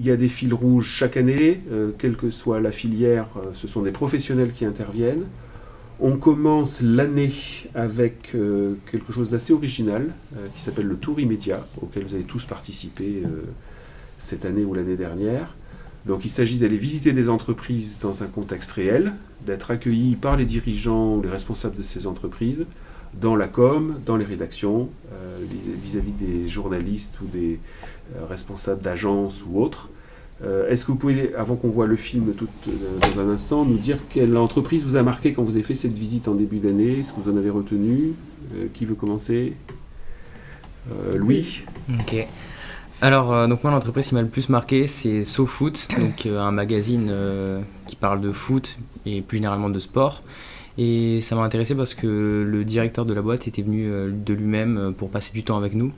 Il y a des fils rouges chaque année, euh, quelle que soit la filière, euh, ce sont des professionnels qui interviennent. On commence l'année avec euh, quelque chose d'assez original qui s'appelle le Tour immédiat, auquel vous avez tous participé cette année ou l'année dernière. Donc il s'agit d'aller visiter des entreprises dans un contexte réel, d'être accueilli par les dirigeants ou les responsables de ces entreprises, dans la com, dans les rédactions, vis-à-vis des journalistes ou des responsables d'agences ou autres. Euh, est-ce que vous pouvez, avant qu'on voit le film euh, dans un instant, nous dire quelle entreprise vous a marqué quand vous avez fait cette visite en début d'année Est-ce que vous en avez retenu euh, Qui veut commencer? Louis Ok. Alors, donc moi, l'entreprise qui m'a le plus marqué, c'est SoFoot, donc un magazine qui parle de foot et plus généralement de sport. Et ça m'a intéressé parce que le directeur de la boîte était venu de lui-même pour passer du temps avec nous.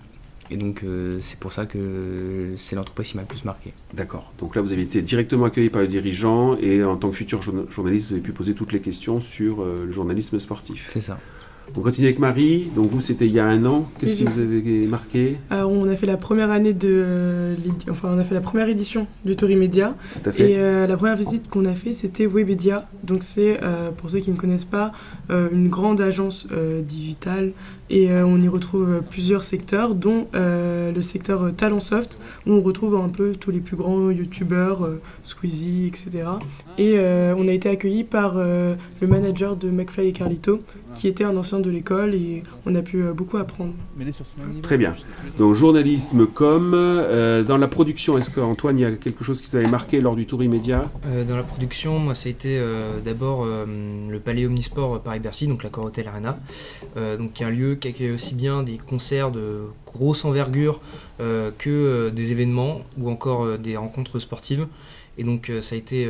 Et donc euh, c'est pour ça que c'est l'entreprise qui m'a le plus marqué. D'accord. Donc là vous avez été directement accueilli par le dirigeant et en tant que futur journaliste vous avez pu poser toutes les questions sur euh, le journalisme sportif. C'est ça. On continue avec Marie. Donc vous, c'était il y a un an. Qu'est-ce qui vous avait marqué euh, On a fait la première année de, enfin on a fait la première édition du. Et la première visite qu'on a fait, c'était Webedia. Donc c'est pour ceux qui ne connaissent pas une grande agence digitale et euh, on y retrouve euh, plusieurs secteurs, dont euh, le secteur Talentsoft, où on retrouve un peu tous les plus grands youtubeurs, Squeezie, etc. Et on a été accueillis par le manager de McFly et Carlito, qui était un ancien de l'école, et on a pu beaucoup apprendre. Très bien. Donc journalisme comme, dans la production, est-ce qu'Antoine, il y a quelque chose qui vous avait marqué lors du tour immédiat? Dans la production, moi, ça a été d'abord le Palais Omnisport Paris-Bercy, donc la Corotel Arena, donc qui est un lieu qui accueille aussi bien des concerts de grosse envergure euh, que euh, des événements ou encore euh, des rencontres sportives. Et donc ça a été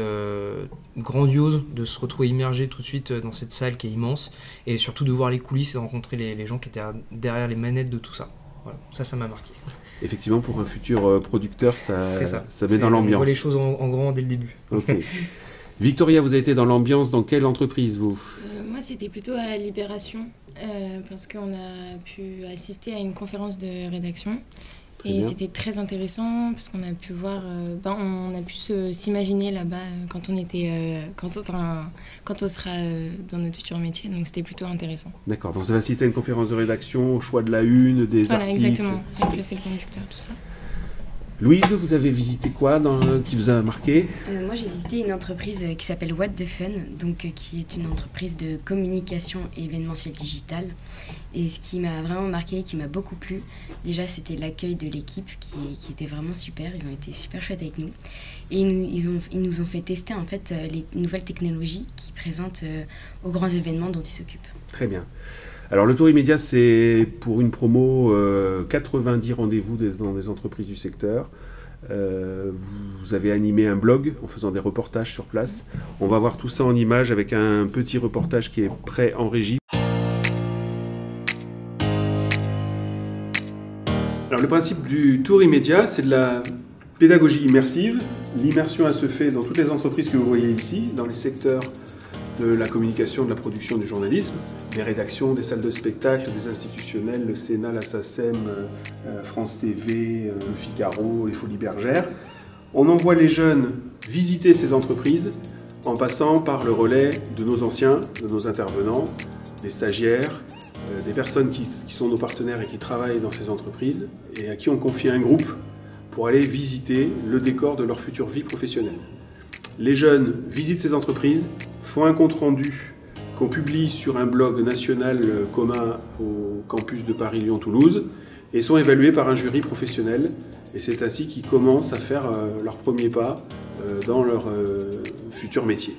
grandiose de se retrouver immergé tout de suite dans cette salle qui est immense et surtout de voir les coulisses et de rencontrer les, gens qui étaient derrière les manettes de tout ça. Voilà, ça, ça m'a marqué. Effectivement, pour un futur producteur, ça, ça. met dans l'ambiance. On voit les choses en, en grand dès le début. Victoria, vous avez été dans l'ambiance dans quelle entreprise vous? Moi, c'était plutôt à Libération. Euh, parce qu'on a pu assister à une conférence de rédaction. et c'était très intéressant parce qu'on a pu voir, euh, ben, on a pu s'imaginer là-bas euh, quand on était, quand, enfin, quand on sera dans notre futur métier. Donc c'était plutôt intéressant. D'accord. Donc vous avez assisté à une conférence de rédaction, au choix de la une, des voilà, articles. exactement. Avec le fil conducteur, tout ça. Louise, vous avez visité quoi dans, qui vous a marqué? Euh, Moi, j'ai visité une entreprise qui s'appelle What the Fun, donc, euh, qui est une entreprise de communication et événementiel digital. Et ce qui m'a vraiment marqué, qui m'a beaucoup plu, déjà, c'était l'accueil de l'équipe qui, qui, était vraiment super. Ils ont été super chouettes avec nous. Et ils nous, ont, ils nous ont fait tester en fait euh, les nouvelles technologies qui présentent aux grands événements dont ils s'occupent. Très bien. Alors le tour immédiat, c'est pour une promo 90 euh, rendez-vous dans des entreprises du secteur. Euh, vous avez animé un blog en faisant des reportages sur place. On va voir tout ça en images avec un petit reportage qui est prêt en régie. Alors le principe du tour immédiat, c'est de la pédagogie immersive. L'immersion, elle se fait dans toutes les entreprises que vous voyez ici, dans les secteurs de la communication, de la production du journalisme, des rédactions, des salles de spectacle, des institutionnels, le Sénat, la SACEM, euh, euh, France TV, euh, Figaro, les Folies Bergères. On envoie les jeunes visiter ces entreprises en passant par le relais de nos anciens, de nos intervenants, des stagiaires, des personnes qui, qui sont nos partenaires et qui travaillent dans ces entreprises et à qui on confie un groupe pour aller visiter le décor de leur future vie professionnelle. Les jeunes visitent ces entreprises, font un compte rendu qu'on publie sur un blog national commun au campus de Paris-Lyon-Toulouse et sont évalués par un jury professionnel. Et c'est ainsi qu'ils commencent à faire euh, leur premier pas euh, dans leur euh, futur métier.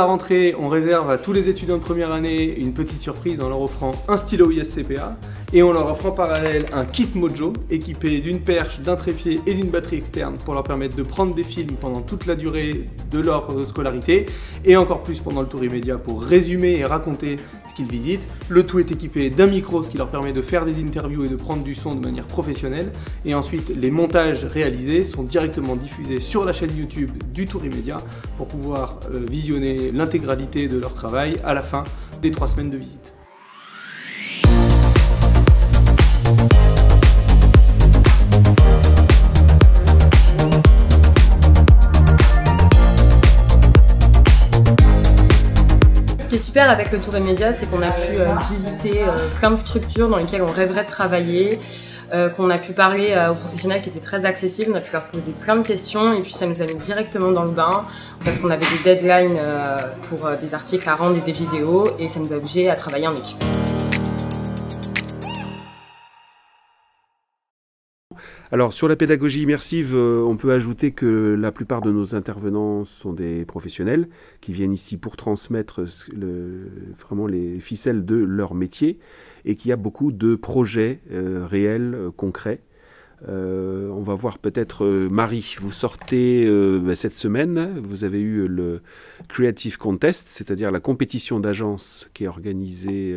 Rentrée, on réserve à tous les étudiants de première année une petite surprise en leur offrant un stylo ISCPA Et on leur offre en parallèle un kit Mojo équipé d'une perche, d'un trépied et d'une batterie externe pour leur permettre de prendre des films pendant toute la durée de leur scolarité et encore plus pendant le tour immédiat pour résumer et raconter ce qu'ils visitent. Le tout est équipé d'un micro, ce qui leur permet de faire des interviews et de prendre du son de manière professionnelle. Et ensuite, les montages réalisés sont directement diffusés sur la chaîne YouTube du tour immédiat pour pouvoir euh, visionner l'intégralité de leur travail à la fin des trois semaines de visite. Super avec le Tour Média, c'est qu'on a pu euh, visiter euh, plein de structures dans lesquelles on rêverait de travailler, euh, qu'on a pu parler aux professionnels qui étaient très accessibles, on a pu leur poser plein de questions et puis ça nous a mis directement dans le bain parce qu'on avait des deadlines pour des articles à rendre et des vidéos et ça nous a obligés à travailler en équipe. Alors sur la pédagogie immersive, euh, on peut ajouter que la plupart de nos intervenants sont des professionnels qui viennent ici pour transmettre vraiment les ficelles de leur métier et qu'il y a beaucoup de projets euh, réels, euh, concrets euh, on va voir peut-être euh, Marie, vous sortez euh, bah, cette semaine, vous avez eu le Creative Contest, c'est-à-dire la compétition d'agence qui est organisée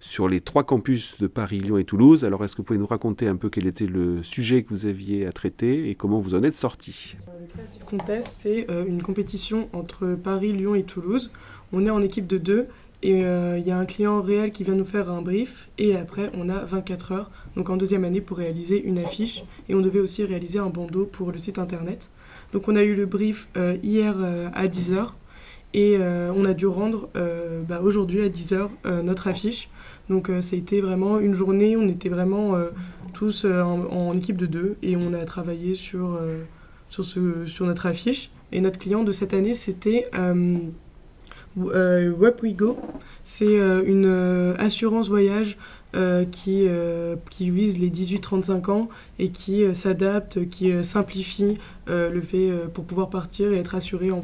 sur les trois campus de Paris, Lyon et Toulouse. Alors est-ce que vous pouvez nous raconter un peu quel était le sujet que vous aviez à traiter et comment vous en êtes sorti? Le Creative Contest, c'est une compétition entre Paris, Lyon et Toulouse. On est en équipe de deux et il euh, y a un client réel qui vient nous faire un brief et après on a 24 heures, donc en deuxième année pour réaliser une affiche et on devait aussi réaliser un bandeau pour le site internet. Donc on a eu le brief euh, hier euh, à 10h et on a dû rendre bah, aujourd'hui à 10h notre affiche. Donc ça a été vraiment une journée, on était vraiment tous en, équipe de deux et on a travaillé sur, sur, ce, sur notre affiche. Et notre client de cette année c'était... Euh, WebWeGo, c'est euh, une euh, assurance voyage qui, qui vise les 18-35 ans et qui s'adapte, qui simplifie le fait pour pouvoir partir et être assuré en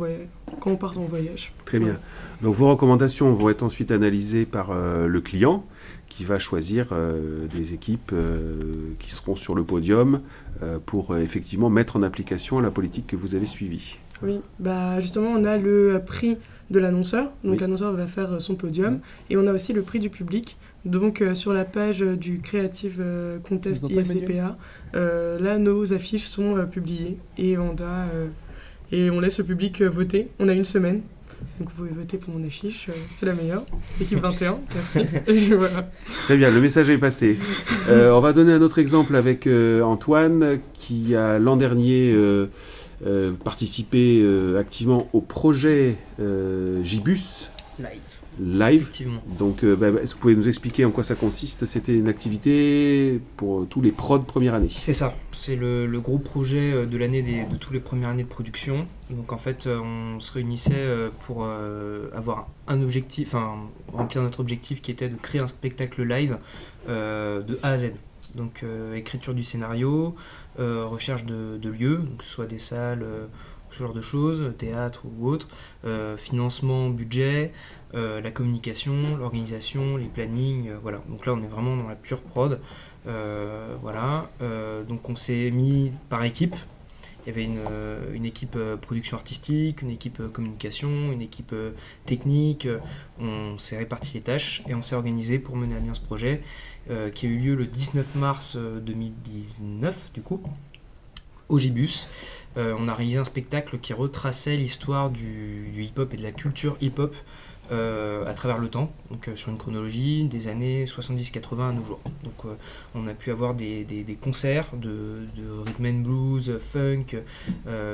quand on part en voyage. Très bien. Donc vos recommandations vont être ensuite analysées par le client qui va choisir des équipes qui seront sur le podium pour effectivement mettre en application la politique que vous avez suivie. Oui, bah justement on a le prix de l'annonceur. Donc l'annonceur va faire euh, son podium. Et on a aussi le prix du public. Donc euh, sur la page euh, du Creative Contest ISCPA, là nos affiches sont publiées et on, et on laisse le public voter. On a une semaine. Donc vous pouvez voter pour mon affiche, c'est la meilleure. Équipe 21, merci. Très bien, le message est passé. on va donner un autre exemple avec Antoine qui a l'an dernier euh, participer euh, activement au projet euh, Gibus. Live. Live. Donc, bah, est-ce que vous pouvez nous expliquer en quoi ça consiste? C'était une activité pour tous les prods première année. C'est ça. C'est le, gros projet de l'année de tous les premières années de production. Donc, en fait, on se réunissait pour avoir un objectif, enfin, remplir notre objectif qui était de créer un spectacle live de A à Z. Donc euh, écriture du scénario, euh, recherche de, lieux, que ce soit des salles, euh, ce genre de choses, théâtre ou autre, financement, budget, la communication, l'organisation, les plannings, voilà. Donc là on est vraiment dans la pure prod. voilà. donc on s'est mis par équipe. Il y avait une, une équipe production artistique, une équipe communication, une équipe technique. On s'est réparti les tâches et on s'est organisé pour mener à bien ce projet. Euh, qui a eu lieu le 19 mars 2019, euh, du coup, au Gibus. Euh, on a réalisé un spectacle qui retraçait l'histoire du hip-hop et de la culture hip-hop euh, à travers le temps, donc euh, sur une chronologie des années 70-80 à nos jours. Donc euh, on a pu avoir des, des, concerts de, rhythm and blues, funk,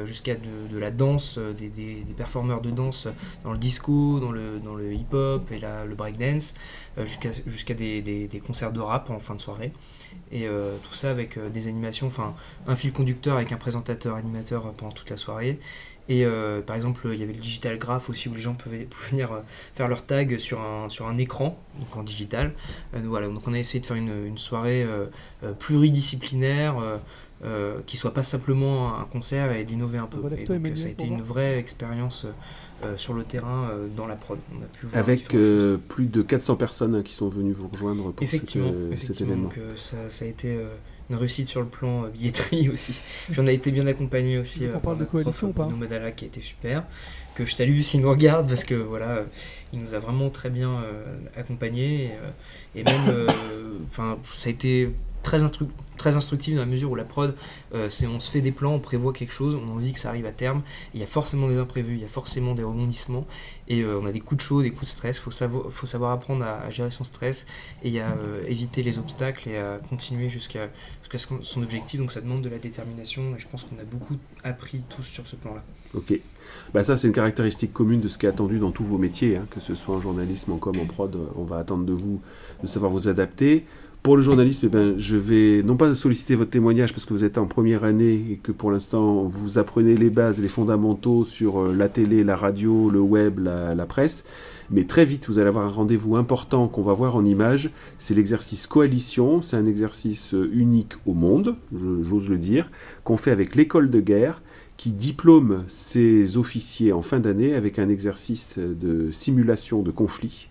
jusqu'à de, la danse, des, des, performeurs de danse dans le disco, dans le, dans le hip-hop et la, le breakdance, jusqu'à jusqu'à des, concerts de rap en fin de soirée. Et tout ça avec des animations, enfin un fil conducteur avec un présentateur animateur pendant toute la soirée et euh, par exemple, il y avait le digital graph aussi où les gens pouvaient, venir euh, faire leur tag sur un, sur un écran, donc en digital. Euh, voilà, donc on a essayé de faire une, une soirée pluridisciplinaire qui soit pas simplement un concert et d'innover un peu. ça a été une vraie expérience sur le terrain dans la prod. Avec plus de 400 personnes qui sont venues vous rejoindre pour effectivement, cet événement. Donc, ça, ça, a été une réussite sur le plan billetterie aussi. J'en ai été bien accompagné aussi. on parle de coalition ou pas Modala qui a été super que je salue s'il nous regarde parce que voilà, il nous a vraiment très bien euh, accompagnés et, euh, même, euh, enfin, ça a été très, très instructif dans la mesure où la prod, c'est on se fait des plans, on prévoit quelque chose, on a envie que ça arrive à terme. Il y a forcément des imprévus, il y a forcément des rebondissements et on a des coups de chaud, des coups de stress. Il faut savoir, faut savoir apprendre à, gérer son stress et à éviter les obstacles et à continuer jusqu'à jusqu'à son objectif. Donc ça demande de la détermination et je pense qu'on a beaucoup appris tous sur ce plan-là. Ok. Bah ça, c'est une caractéristique commune de ce qui est attendu dans tous vos métiers, hein, que ce soit en journalisme, en com, en prod. On va attendre de vous de savoir vous adapter. Pour le journalisme, eh ben, je vais non pas solliciter votre témoignage parce que vous êtes en première année et que pour l'instant vous apprenez les bases, les fondamentaux sur euh, la télé, la radio, le web, la, presse, mais très vite vous allez avoir un rendez-vous important qu'on va voir en images. C'est l'exercice coalition, c'est un exercice euh, unique au monde, j'ose le dire, qu'on fait avec l'école de guerre qui diplôme ses officiers en fin d'année avec un exercice de simulation de conflit.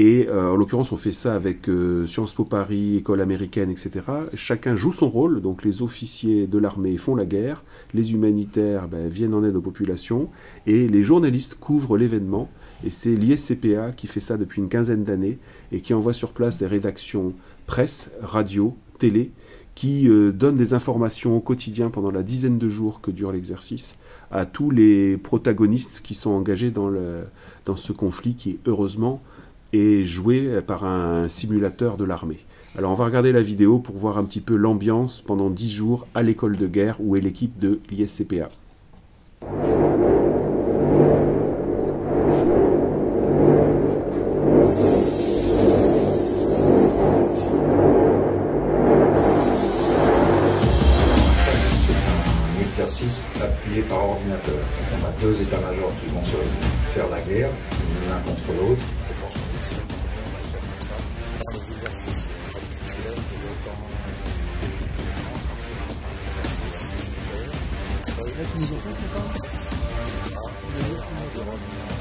Et euh, en l'occurrence, on fait ça avec euh, Sciences Po Paris, école américaine, etc. Chacun joue son rôle. Donc les officiers de l'armée font la guerre, les humanitaires ben, viennent en aide aux populations, et les journalistes couvrent l'événement. Et c'est l'ISCPA qui fait ça depuis une quinzaine d'années et qui envoie sur place des rédactions presse, radio, télé, qui euh, donne des informations au quotidien pendant la dizaine de jours que dure l'exercice à tous les protagonistes qui sont engagés dans, ce conflit qui, heureusement, est joué par un simulateur de l'armée. Alors on va regarder la vidéo pour voir un petit peu l'ambiance pendant dix jours à l'école de guerre où est l'équipe de l'ISCPA. appuyé par ordinateur. on a deux états-majors qui vont se faire la guerre, l'un contre l'autre. 你的分数高你的离开有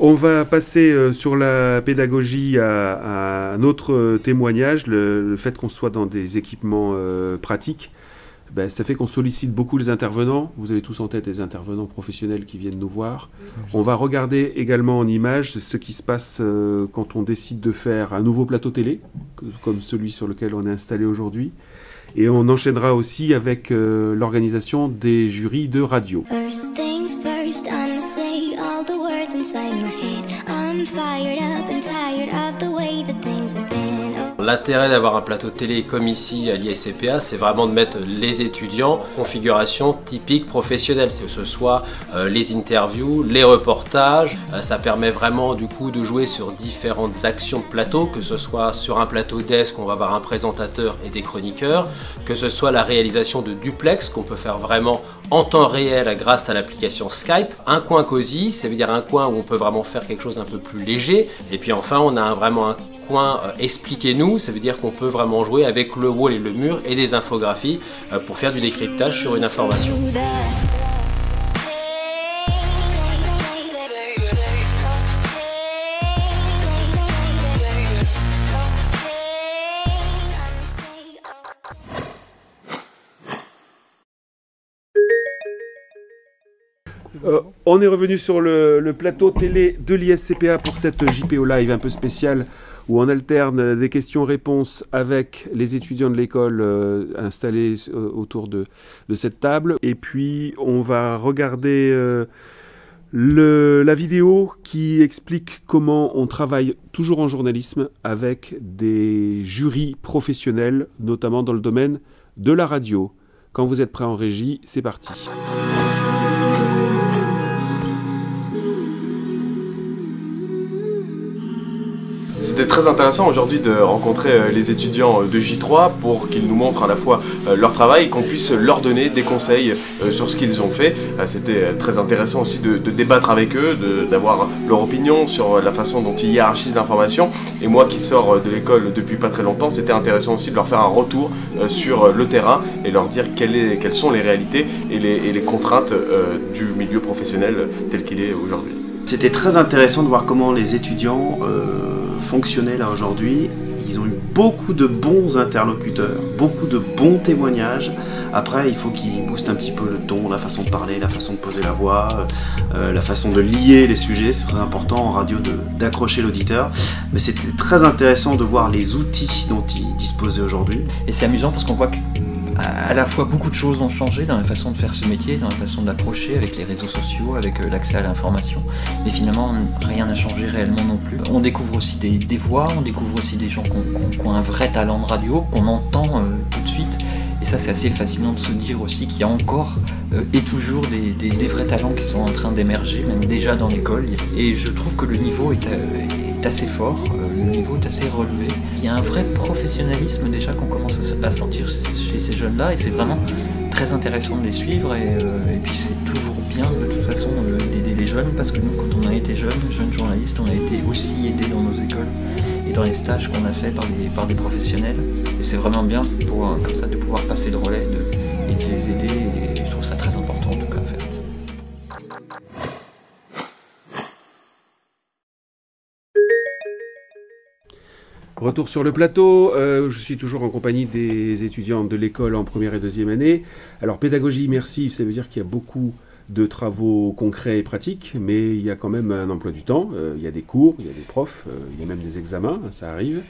On va passer euh, sur la pédagogie à, un autre témoignage, le, fait qu'on soit dans des équipements euh, pratiques. Ben, ça fait qu'on sollicite beaucoup les intervenants. Vous avez tous en tête les intervenants professionnels qui viennent nous voir. On va regarder également en image ce qui se passe euh, quand on décide de faire un nouveau plateau télé, comme celui sur lequel on est installé aujourd'hui. Et on enchaînera aussi avec l'organisation des jurys de radio. inside my head. I'm fired up and tired of the L'intérêt d'avoir un plateau télé comme ici à l'ISCPA, c'est vraiment de mettre les étudiants en configuration typique professionnelle, que ce soit euh, les interviews, les reportages. Euh, ça permet vraiment du coup de jouer sur différentes actions de plateau, que ce soit sur un plateau desk, on va avoir un présentateur et des chroniqueurs, que ce soit la réalisation de duplex qu'on peut faire vraiment en temps réel grâce à l'application Skype. Un coin cosy, ça veut dire un coin où on peut vraiment faire quelque chose d'un peu plus léger. Et puis enfin, on a vraiment un coin euh, Expliquez-nous, ça veut dire qu'on peut vraiment jouer avec le wall et le mur et des infographies euh, pour faire du décryptage sur une information. Euh, on est revenu sur le, le plateau télé de l'ISCPA pour cette JPO Live un peu spéciale où on alterne des questions-réponses avec les étudiants de l'école euh, installés euh, autour de, cette table. Et puis on va regarder la vidéo qui explique comment on travaille toujours en journalisme avec des jurys professionnels, notamment dans le domaine de la radio. Quand vous êtes prêt en régie, c'est parti. C'était très intéressant aujourd'hui de rencontrer euh, les étudiants euh, de J3 pour qu'ils nous montrent à la fois euh, leur travail et qu'on puisse leur donner des conseils sur ce qu'ils ont fait. C'était très intéressant aussi de, débattre avec eux, d'avoir leur opinion sur la façon dont ils hiérarchisent l'information. Et moi qui sors de l'école depuis pas très longtemps, c'était intéressant aussi de leur faire un retour sur le terrain et leur dire quelles sont les réalités et les, contraintes du milieu professionnel tel qu'il est aujourd'hui. C'était très intéressant de voir comment les étudiants fonctionner là aujourd'hui. Ils ont eu beaucoup de bons interlocuteurs, beaucoup de bons témoignages. Après, il faut qu'ils boostent un petit peu le ton, la façon de parler, la façon de poser la voix, euh, la façon de lier les sujets. C'est très important en radio d'accrocher l'auditeur. Mais c'était très intéressant de voir les outils dont ils disposaient aujourd'hui. Et c'est amusant parce qu'on voit que à la fois beaucoup de choses ont changé dans la façon de faire ce métier, dans la façon d'approcher avec les réseaux sociaux, avec euh, l'accès à l'information. Mais finalement, rien n'a changé réellement non plus. On découvre aussi des, voix, on découvre aussi des gens qui ont, un vrai talent de radio, qu'on entend euh, tout de suite. Et ça, c'est assez fascinant de se dire aussi qu'il y a encore euh, et toujours des, vrais talents qui sont en train d'émerger, même déjà dans l'école. Et je trouve que le niveau est, assez fort, le niveau est assez relevé. Il y a un vrai professionnalisme déjà qu'on commence à, sentir chez ces jeunes-là et c'est vraiment très intéressant de les suivre et, euh, puis c'est toujours bien de toute façon euh, d'aider les jeunes parce que nous quand on a été jeunes, jeunes journalistes, on a été aussi aidés dans nos écoles et dans les stages qu'on a fait par des, professionnels et c'est vraiment bien pour, euh, comme ça de pouvoir passer le relais et de les aider et je trouve ça très important Retour sur le plateau, euh, je suis toujours en compagnie des étudiants de l'école en première et deuxième année. Alors pédagogie immersive, ça veut dire qu'il y a beaucoup de travaux concrets et pratiques, mais il y a quand même un emploi du temps, euh, il y a des cours, il y a des profs, euh, il y a même des examens, ça arrive.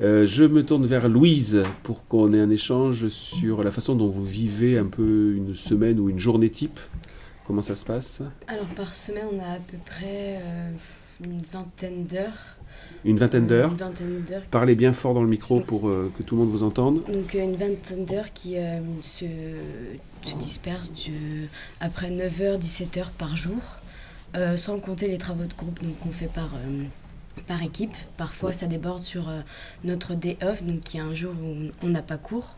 je me tourne vers Louise pour qu'on ait un échange sur la façon dont vous vivez un peu une semaine ou une journée type. Comment ça se passe? Alors par semaine, on a à peu près une vingtaine d'heures. Une vingtaine d'heures. Parlez bien fort dans le micro pour euh, que tout le monde vous entende. Donc euh, une vingtaine d'heures qui euh, se, se, dispersent du, après 9h, 17h par jour, sans compter les travaux de groupe qu'on fait par, par équipe. Parfois ça déborde sur notre day off, donc qui est un jour où on n'a pas cours.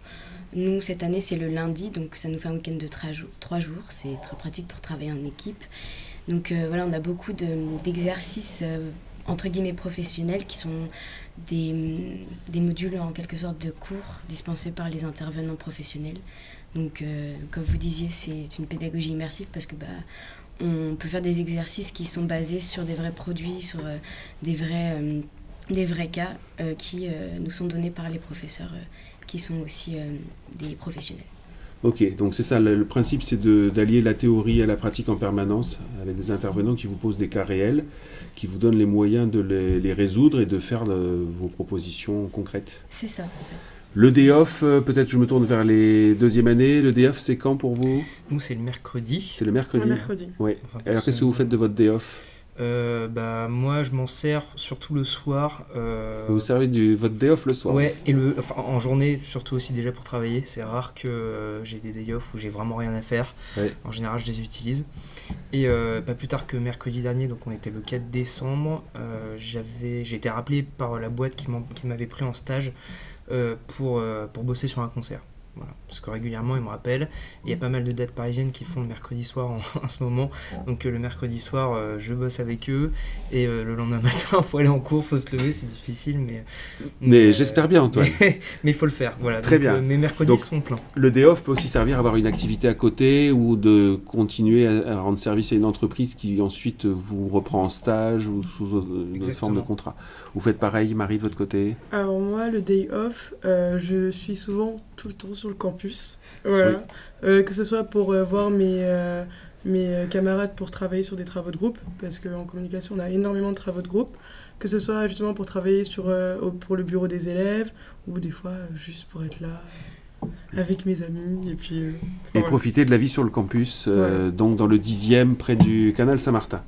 Nous, cette année, c'est le lundi, donc ça nous fait un week-end de trois jours. C'est très pratique pour travailler en équipe. Donc voilà, on a beaucoup d'exercices entre guillemets professionnels qui sont des, des, modules en quelque sorte de cours dispensés par les intervenants professionnels. Donc, euh, comme vous disiez, c'est une pédagogie immersive parce que bah, on peut faire des exercices qui sont basés sur des vrais produits, sur euh, des, vrais, euh, des vrais cas qui nous sont donnés par les professeurs qui sont aussi des professionnels. Ok, donc c'est ça, le, principe c'est d'allier la théorie à la pratique en permanence avec des intervenants qui vous posent des cas réels, qui vous donnent les moyens de les, résoudre et de faire vos propositions concrètes. C'est ça, en fait. Le day off, euh, peut-être je me tourne vers les deuxièmes années. Le day off, c'est quand pour vous? Nous, c'est le mercredi. C'est le mercredi. Le mercredi. Oui. Alors, qu'est-ce que vous faites de votre day off? Euh, bah, moi, je m'en sers surtout le soir. Euh, vous servez du, votre day off le soir Ouais, et le, en journée, surtout aussi déjà pour travailler. C'est rare que euh, j'ai des day off où j'ai vraiment rien à faire. En général, je les utilise. Et pas plus tard que mercredi dernier, donc on était le 4 décembre, j'avais, j'ai été rappelé par la boîte qui m'avait pris en stage pour, pour bosser sur un concert parce que régulièrement, ils me rappellent. Il y a pas mal de dates parisiennes qui font le mercredi soir en, ce moment. Donc euh, le mercredi soir, euh, je bosse avec eux. Et euh, le lendemain matin, il faut aller en cours, il faut se lever, c'est difficile. Mais, mais j'espère bien, Antoine. mais il faut le faire. Voilà. Très bien. mes mercredis sont pleins. Le day off peut aussi servir à avoir une activité à côté ou de continuer à, rendre service à une entreprise qui ensuite vous reprend en stage ou sous une forme de contrat. Vous faites pareil, Marie, de votre côté? Alors moi, le day off, je suis souvent tout le temps sur le campus. Voilà. Euh, que ce soit pour euh, voir mes, euh, mes camarades pour travailler sur des travaux de groupe, parce qu'en communication, on a énormément de travaux de groupe, que ce soit justement pour travailler sur, pour le bureau des élèves, ou des fois juste pour être là avec mes amis. Et, puis, et profiter de la vie sur le campus, donc dans le 10e près du canal Saint-Martin.